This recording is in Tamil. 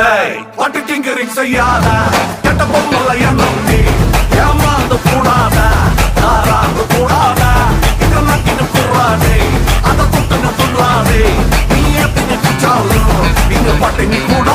பட்டு டிங்கரிங் செய்யாத கெட்ட பொம்மல எண்ணம் நீ. ஏமாந்து கூடாத தாராந்து கூடாத இதை நக்கின்னு கூடாதே அதை துட்டுன்னு துள்ளாதே நீ எத்தனை குச்சாலும் இங்க பட்டு நீ கூடாது.